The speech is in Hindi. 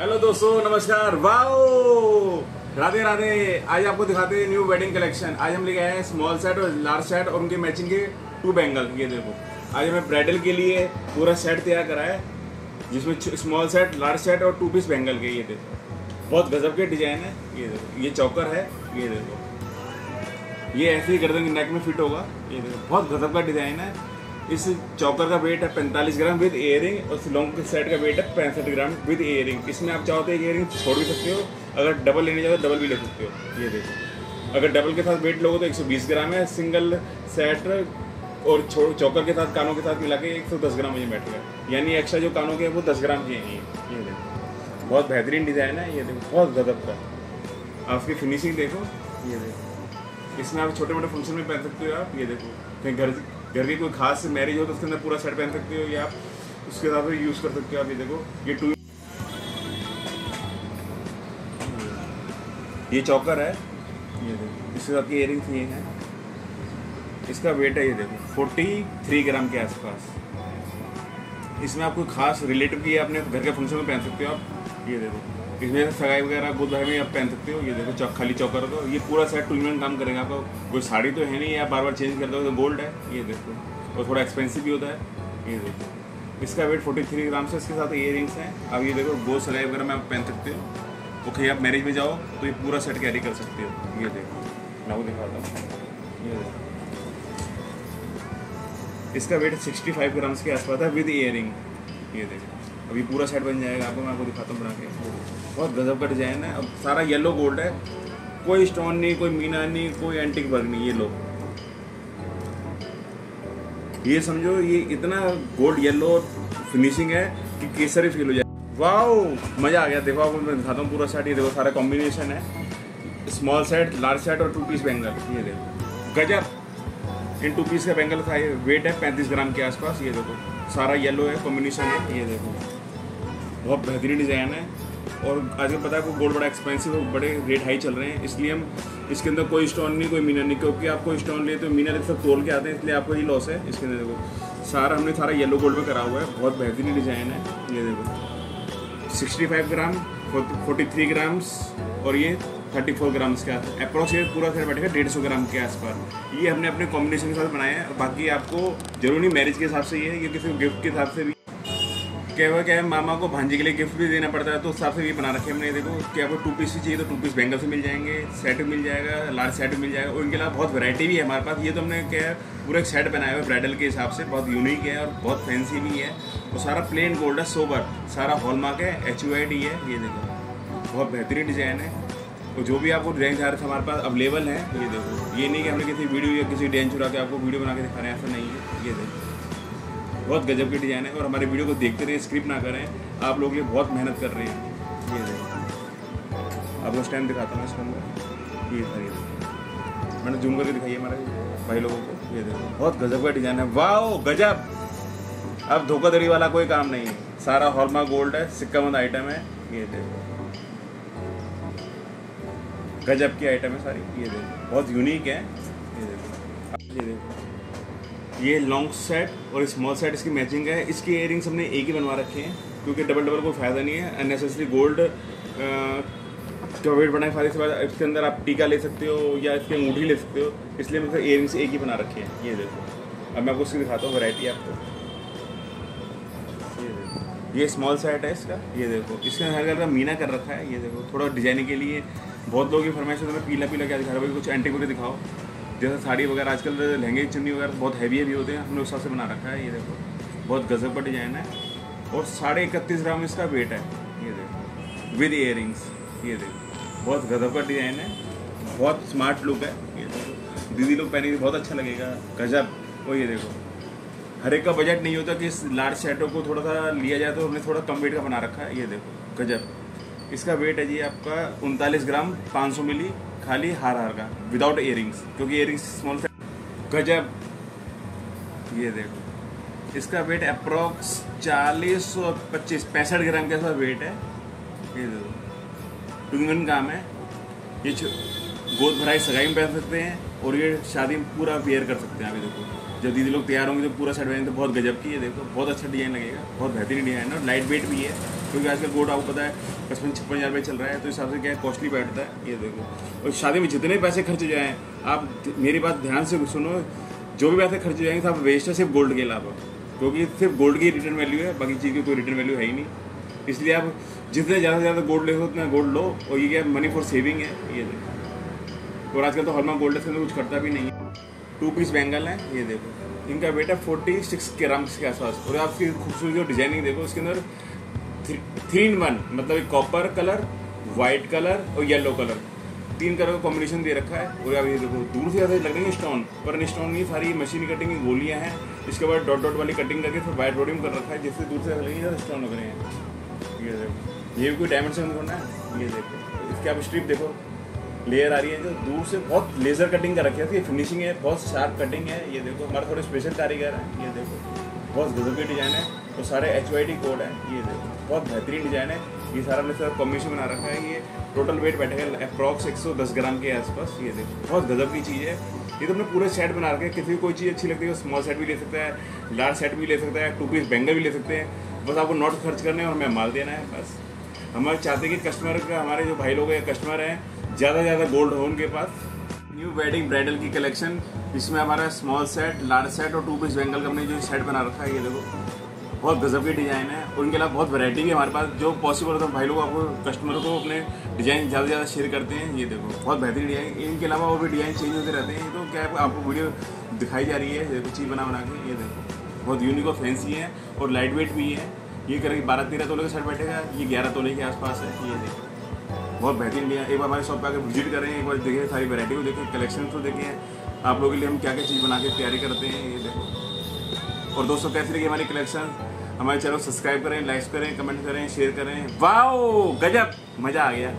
हेलो दोस्तों, नमस्कार। वाओ राधे राधे। आज आपको दिखाते हैं न्यू वेडिंग कलेक्शन आज हम लेके आए हैं स्मॉल सेट और लार्ज सेट और उनके मैचिंग के टू बैंगल ये देखो। आज हमें ब्राइडल के लिए पूरा सेट तैयार करा है, जिसमें स्मॉल सेट लार्ज सेट और टू पीस बैंगल के। ये देखो। बहुत गजब के डिज़ाइन है। ये देखो। ये चौकर है। ये देखो। ये ऐसे ही गर्दन की नेक में फिट होगा। ये देखो। बहुत गजब का डिज़ाइन है। इस चौकर का वेट है 45 ग्राम विद इयरिंग और लॉन्ग सेट का वेट है पैंसठ ग्राम विद एयरिंग इसमें आप चाहो तो एक इयरिंग छोड़ भी सकते हो, अगर डबल लेने जाओ तो डबल भी ले सकते हो। ये देखो। अगर डबल के साथ वेट लोगे तो 120 ग्राम है सिंगल सेट और चौकर के साथ, कानों के साथ मिला के 110 ग्राम मुझे बैठेगा यानी एक्स्ट्रा जो कानों के हैं, वो 10 ग्राम के हैं। ये देखो। बहुत बेहतरीन डिज़ाइन है ये देखो, बहुत गजब का। आपकी फिनिशिंग देखो। ये देखो। इसमें आप छोटे मोटे फ़ंक्शन में पहन सकते हो आप। ये देखो, कहीं घर घर की कोई खास मैरिज हो तो उसके अंदर पूरा सेट पहन सकते हो या आप उसके साथ यूज़ कर सकते हो आप, ये देखो, ये टू ये चौकर है। ये देखो, इसके साथ की इयरिंग्स ये हैं। इसका वेट है, ये देखो फोर्टी थ्री ग्राम के आसपास। इसमें आप कोई खास रिलेटिव की अपने घर के फ़ंक्शन में पहन सकते हो आप। ये देखो। इसमें सगाई वगैरह गोद भाई में आप पहन सकते हो। ये देखो, चौक, खाली चौकर को ये पूरा सेट टू काम करेगा आपको। कोई साड़ी तो है नहीं आप बार बार चेंज कर दो तो गोल्ड है। ये देखो, और थोड़ा एक्सपेंसिव भी होता है। ये देखो। इसका वेट फोर्टी थ्री ग्राम से इसके साथ इयर रिंग्स हैं। अब ये देखो गोल सगाई वगैरह में आप पहन सकते हो। तो कहीं आप मैरिज में जाओ तो ये पूरा सेट कैरी कर सकते हो। ये देखो वो दिखाता हूँ। ये देखो। इसका वेट सिक्सटी फाइव ग्राम्स के आसपास है विद इयरिंग ये देखो। अभी पूरा सेट बन जाएगा। आपको मैं आपको दिखाता हूँ बना के। बहुत गजब का डिज़ाइन है। अब सारा येलो गोल्ड है। कोई स्टोन नहीं, कोई मीना नहीं, कोई एंटिक वर्क नहीं, ये लो। ये समझो, ये इतना गोल्ड येलो फिनिशिंग है कि केसरी फील हो जाए। वाओ मज़ा आ गया। देखो, आपको मैं दिखाता हूँ पूरा सेट ये देखो, सारा कॉम्बिनेशन है। स्मॉल सेट लार्ज सेट और टू पीस बैंगल ये देखो। गजब! इन टू पीस का बैंगल का वेट है पैंतीस ग्राम के आसपास। ये देखो, सारा येलो है कॉम्बिनेशन है। ये देखो। बहुत बेहतरीन डिज़ाइन है। और आजकल पता है आपको गोल्ड बड़ा एक्सपेंसिव और बड़े रेट हाई चल रहे हैं। इसलिए हम, इसके अंदर कोई स्टोन नहीं, कोई मीना नहीं, क्योंकि आप कोई स्टोन लिए तो मीना सब तोल के आते हैं, इसलिए आपको ये लॉस है। इसके अंदर देखो, सारा हमने सारा येलो गोल्ड में करा हुआ है, बहुत बेहतरीन डिज़ाइन है। ये देखो sixty five gram forty three grams और ये थर्टी फोर ग्राम्स का अप्रोक्सीमेट पूरा सेट बैठेगा डेढ़ सौ ग्राम के आसपास। ये हमने अपने कॉम्बिनेशन के साथ बनाया है बाकी आपको ज़रूरी मैरिज के हिसाब से ये है, ये किसी गिफ्ट के हिसाब से भी क्या हुआ क्या है, मामा को भांजी के लिए गिफ्ट भी देना पड़ता है तो उस हिसाब से भी बना रखे हमने, देखो, क्या आपको टू पीस भी चाहिए तो टू पीस बैंगल से मिल जाएँगे सेट मिल जाएगा लार्ज सेट मिल जाएगा, और इनके अलावा बहुत वैरायटी भी है हमारे पास। ये तो हमने क्या है, पूरा एक सेट बनाया हुआ है ब्राइडल के हिसाब से, बहुत यूनिक है और बहुत फैंसी भी है। और सारा प्लेन गोल्ड है सोबर सारा हॉलमार्क है एच यू आई डी है, ये देखो, बहुत बेहतरीन डिज़ाइन है। और जो भी आपको डिज़ाइन चाह रहे थे हमारे पास अवेलेबल है, ये देखो, ये नहीं कि हमने किसी वीडियो या किसी डिज़ाइन चुरा के आपको वीडियो बना के दिखा रहे हैं, ऐसा नहीं है, ये देखो। बहुत गजब के डिज़ाइन है और हमारे वीडियो को देखते रहे स्क्रिप्ट ना करें। आप लोग ये बहुत मेहनत कर रहे हैं। ये देखो आपको स्टैंड दिखाता हूँ इसके अंदर। ये सारी मैंने जूम करके दिखाई हमारे भाई लोगों को। ये देखो बहुत गजब का डिज़ाइन है। वाह गजब! अब धोखाधड़ी वाला कोई काम नहीं है। सारा हॉलमार्क गोल्ड है सिक्का मंद आइटम है। ये देखो। गजब की आइटम है सारी। ये देखो बहुत यूनिक है। ये देखो। ये देखो। ये लॉन्ग सेट और स्मॉल सेट इसकी मैचिंग है। इसकी इयरिंग्स हमने एक ही बनवा रखे हैं, क्योंकि डबल डबल कोई फ़ायदा नहीं है। अननेसेसरी गोल्ड का वेट बढ़ाने फ़ायदे से इसके अंदर आप टीका ले सकते हो या इसकी अंगूठी ले सकते हो। इसलिए मतलब इयरिंग्स एक ही बना रखे हैं। ये देखो। अब मैं आपको उसकी दिखाता हूँ वैरायटी आपको। ये स्मॉल सेट है इसका। ये देखो। इसके हर का मीना कर रखा है। ये देखो। थोड़ा डिज़ाइनिंग के लिए बहुत लोगों की फरमाइश होती है पीला पीला क्या दिखा रहा है? कुछ एंटी वगैरह दिखाओ। जैसे साड़ी वगैरह आजकल लहंगे चुन्नी वगैरह बहुत हैवी हैवी होते हैं, हमने उस हिसाब से बना रखा है, ये देखो। बहुत गजब का डिज़ाइन है। और साढ़े इकतीस ग्राम इसका वेट है, ये देखो। विद इयरिंग्स ये देखो। बहुत गजब का डिज़ाइन है। बहुत स्मार्ट लुक है, ये देखो। दीदी लोग पहनेंगे बहुत अच्छा लगेगा। गजब। और ये देखो। हर एक का बजट नहीं होता कि इस लार्ज सेटों को थोड़ा सा लिया जाए तो हमने थोड़ा कम वेट का बना रखा है, ये देखो। गजब। इसका वेट है जी आपका उनतालीस ग्राम 500 मिली, खाली हार हार का विदाउट इयरिंग्स क्योंकि इयरिंग्स स्मॉल से गजब। ये देखो, इसका वेट अप्रोक्स चालीस और पच्चीस, पैंसठ ग्राम के ऐसा वेट है। ये देखो, टुंगन काम है। ये गोद भराई सगाई में पहन सकते हैं और ये शादी में पूरा वेयर कर सकते हैं अभी देखो। जब दीदी लोग तैयार होंगे तो पूरा सेट बनेंगे तो बहुत गजब की है देखो, बहुत अच्छा डिज़ाइन लगेगा, बहुत बेहतरीन डिज़ाइन है और लाइट वेट भी है। क्योंकि आजकल गोल्ड आपको पता है पचपन छप्पन हज़ार रुपये चल रहा है तो इस हिसाब से क्या है कॉस्टली बैठता है, ये देखो। और शादी में जितने पैसे खर्च जाएँ, आप मेरी बात ध्यान से सुनो, जो भी पैसे खर्च जाएँगे तो आप वेस्ट है, सिर्फ़ गोल्ड के अलावा। क्योंकि सिर्फ़ गोल्ड की रिटर्न वैल्यू है, बाकी चीज़ की कोई रिटर्न वैल्यू है ही नहीं। इसलिए आप जितने ज़्यादा से ज़्यादा गोल्ड ले सको, उतना गोल्ड लो, और ये क्या मनी फॉर सेविंग है, ये देखो। और आजकल तो हॉलमार्क गोल्ड अंदर कुछ करता भी नहीं है। टू पीस बैंगल है, ये देखो। इनका वेट है फोर्टी सिक्स ग्राम्स के आसपास। और आपकी खूबसूरती और डिज़ाइनिंग देखो, इसके अंदर थ्री इन वन मतलब कॉपर कलर वाइट कलर और येलो कलर तीन कलर का कॉम्बिनेशन दे रखा है। और आप ये देखो, दूर से ज़्यादा लग रही है स्टोन पर स्टोन नहीं, सारी मशीन कटिंग की गोलियाँ हैं। इसके बाद डॉट डॉट वाली कटिंग करके फिर वाइट रोडिंग कर रखा है, जिससे दूर से लग ज़्यादा स्टोन लग रहे हैं। ये देखो, ये भी कोई से थोड़ा है। ये देखो, इसके आप स्ट्रिप देखो लेयर आ रही है जो दूर से बहुत लेजर कटिंग कर रखी है। फिनिशिंग है, बहुत शार्प कटिंग है। ये देखो, हमारे थोड़े स्पेशल कारीगर है। ये देखो। बहुत गजब की डिज़ाइन है और सारे एच वाई डी कोड है, ये देखो। बहुत बेहतरीन डिज़ाइन है। ये सारा हमने सर कॉम्बिनेशन बना रखा है, ये टोटल वेट बैठेगा अप्रॉक्स एक सौ दस ग्राम के आसपास, ये देखो। बहुत गजब की चीज़ है। ये तो हमने पूरे सेट बना रखे किसी को कोई चीज़ अच्छी लगती है स्मॉल सेट भी ले सकता है लार्ज सेट भी ले सकता है टू पीस बैंगल भी ले सकते हैं। बस आपको नोट खर्च करने और हमें माल देना है, बस। हम चाहते हैं कि कस्टमर का, हमारे जो भाई लोग हैं कस्टमर हैं, ज़्यादा से ज़्यादा गोल्ड हो उनके पास। न्यू वेडिंग ब्राइडल की कलेक्शन इसमें हमारा स्मॉल सेट लार्ज सेट और टू पीस बैंगल का हमने जो सेट बना रखा है, ये देखो। बहुत गजब की डिज़ाइन है उनके अलावा बहुत वैरायटी है हमारे पास। जो पॉसिबल होता है, भाई लोग आपको कस्टमरों को अपने डिज़ाइन ज़्यादा से ज़्यादा शेयर करते हैं, ये देखो। बहुत बेहतरीन डिज़ाइन इनके अलावा और भी डिज़ाइन चेंज होते रहते हैं। तो क्या आपको वीडियो दिखाई जा रही है देखो चीज़ बना बना के, ये देखो। बहुत यूनिक और फैंसी है और लाइट वेट भी है। ये करेंगे बारह तेरह तोले का सेट बैठेगा, ये ग्यारह तोले के आसपास है, ये देखो। बहुत बेहतरीन भी है। एक बार हमारे शॉप पर आकर विज़िट करें, एक बार देखें, सारी वैरायटी को देखें कलेक्शन को देखें। आप लोगों के लिए हम क्या क्या चीज़ बना के तैयारी करते हैं, ये देखो। और दोस्तों, कैसे लगी हमारी कलेक्शन हमारे चैनल सब्सक्राइब करें लाइक करें कमेंट करें शेयर करें। वाओ गजब! मज़ा आ गया।